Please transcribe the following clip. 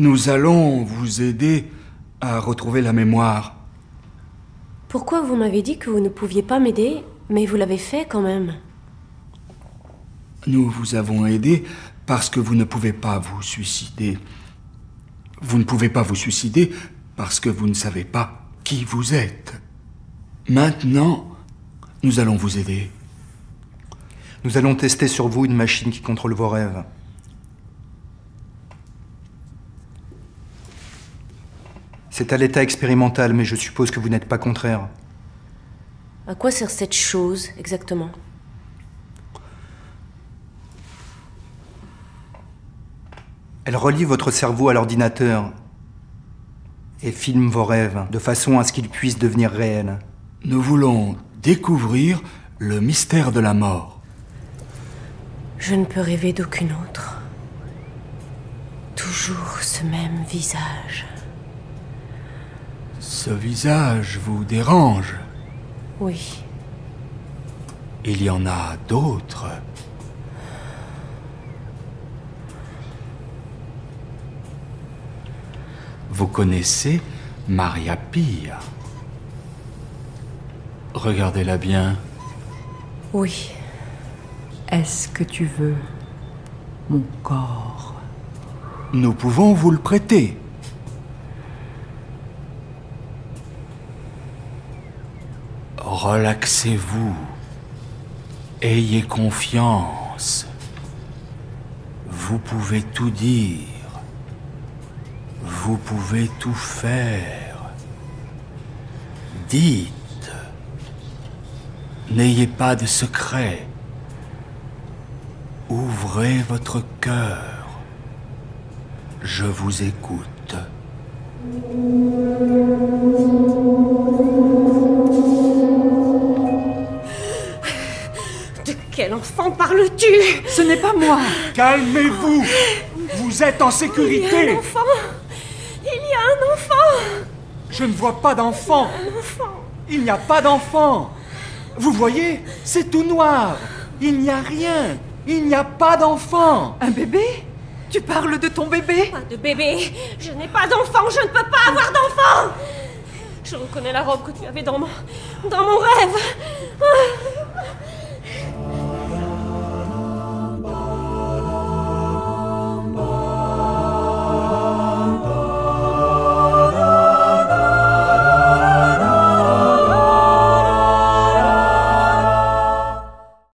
Nous allons vous aider à retrouver la mémoire. Pourquoi vous m'avez dit que vous ne pouviez pas m'aider, mais vous l'avez fait quand même? Nous vous avons aidé parce que vous ne pouvez pas vous suicider. Vous ne pouvez pas vous suicider parce que vous ne savez pas qui vous êtes. Maintenant, nous allons vous aider. Nous allons tester sur vous une machine qui contrôle vos rêves. C'est à l'état expérimental, mais je suppose que vous n'êtes pas contraire. À quoi sert cette chose exactement? Elle relie votre cerveau à l'ordinateur et filme vos rêves de façon à ce qu'ils puissent devenir réels. Nous voulons découvrir le mystère de la mort. Je ne peux rêver d'aucune autre. Toujours ce même visage. Ce visage vous dérange Oui. Il y en a d'autres. Vous connaissez Maria Pia? Regardez-la bien. Oui. Est-ce que tu veux mon corps? Nous pouvons vous le prêter. Relaxez-vous. Ayez confiance. Vous pouvez tout dire. Vous pouvez tout faire. Dites. N'ayez pas de secret. Ouvrez votre cœur. Je vous écoute. Parles-tu? Ce n'est pas moi. Calmez-vous. Vous êtes en Il y a sécurité un enfant. Il y a un enfant. Je ne vois pas d'enfant. Un enfant. Il n'y a pas d'enfant. Vous voyez C'est tout noir. Il n'y a rien. Il n'y a pas d'enfant. Un bébé? Tu parles de ton bébé? Pas de bébé. Je n'ai pas d'enfant. Je ne peux pas avoir d'enfant. Je reconnais la robe que tu avais dans mon... dans mon rêve